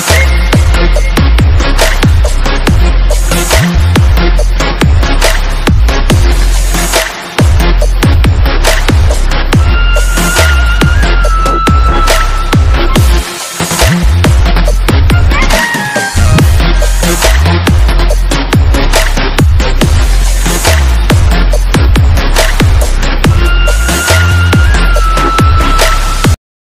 sunset